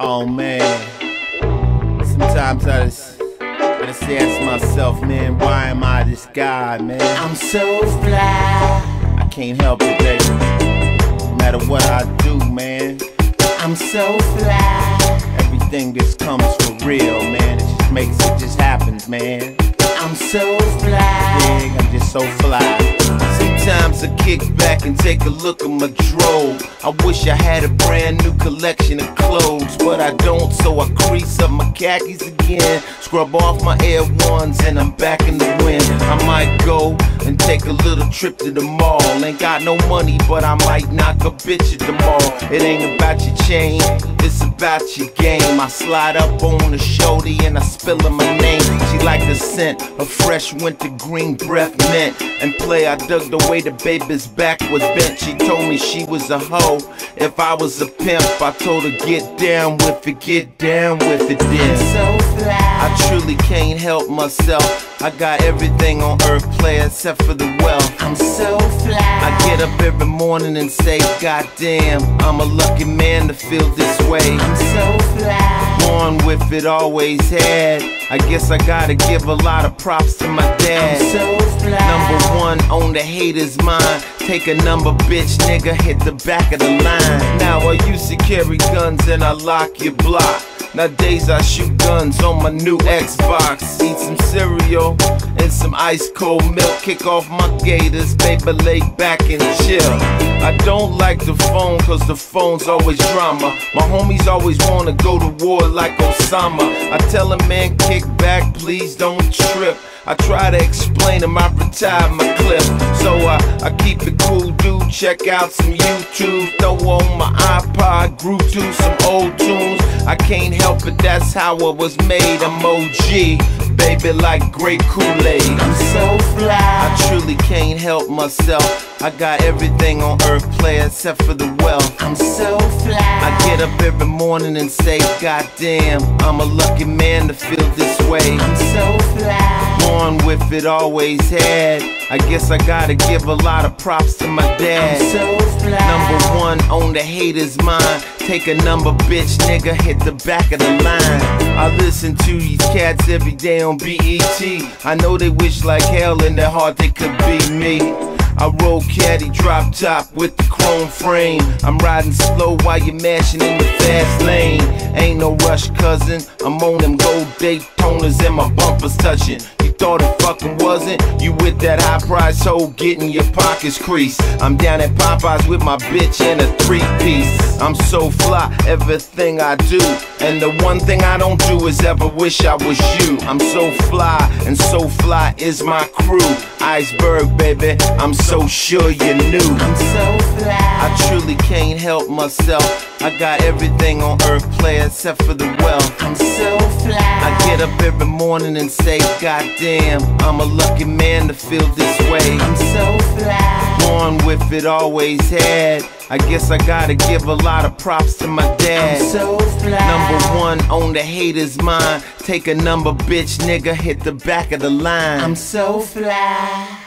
Oh man. Sometimes I just, I just ask myself, man, why am I this guy, man? I'm so fly. I can't help it, baby. No matter what I do, man, I'm so fly. everything just comes for real, man. It just makes it just happens, man. I'm so fly. Dig, I'm just so fly. Sometimes I kick back and take a look at my drove. I wish I had a brand new collection of clothes, but I don't, so I crease up my khakis again. Scrub off my Air Ones, and I'm back in the wind. I might go and take a little trip to the mall. Ain't got no money, but I might knock a bitch at the mall. It ain't about your chain, it's about your game. I slide up on the shoulder and I spill her my name. She like the scent of fresh winter green breath mint. And play, I dug the way the baby's back was bent. She told me she was a hoe. If I was a pimp, I told her get down with it, get down with it I'm then. so fly. I truly can't help myself. I got everything on earth, play except for the wealth. I'm so fly. I get up every morning and say, God damn, I'm a lucky man to feel this way. I'm so fly. Born with it, always had. I guess I gotta give a lot of props to my I'm dad. so fly. On the haters' mind. Take a number, bitch, nigga, hit the back of the line. Now I used to carry guns and I lock your block. Nowadays I shoot guns on my new Xbox. Eat some cereal and some ice cold milk. Kick off my gators, baby, lay back and chill. I don't like the phone cause the phone's always drama. My homies always wanna go to war like Osama. I tell a man, kick back, please don't trip. I try to explain to my retired my clip. So I, I keep it cool, dude. Check out some YouTube. Throw on my iPod, groove to some old tunes. I can't help it, that's how I was made. I'm OG, baby, like great Kool-Aid. I'm so fly. I truly can't help myself. I got everything on earth, play except for the wealth. I'm so fly. I get up every morning and say, God damn, I'm a lucky man to feel this way. I'm so fly. Born with it, always had. I guess I gotta give a lot of props to my dad. I'm so fly. Number one on the haters' mind. Take a number, bitch, nigga, hit the back of the line. I listen to these cats every day on BET. I know they wish like hell in their heart they could be me. I roll caddy, drop top with the chrome frame. I'm riding slow while you're mashing in the fast lane. Ain't no rush, cousin. I'm on them gold Daytonas and my bumpers touching. You thought it fucking wasn't? You with that high price hoe getting your pockets creased. I'm down at Popeyes with my bitch in a three piece. I'm so fly, everything I do. And the one thing I don't do is ever wish I was you. I'm so fly, and so fly is my crew. Iceberg, baby, I'm so sure you knew. I'm so fly. I truly can't help myself. I got everything on earth, play except for the wealth. I'm so fly. I get up every morning and say, God damn, I'm a lucky man to feel this way. I'm so fly. Born with it, always had. I guess I gotta give a lot of props to my I'm dad. so fly. Number one on the haters' mind. Take a number, bitch, nigga, hit the back of the line. I'm so fly.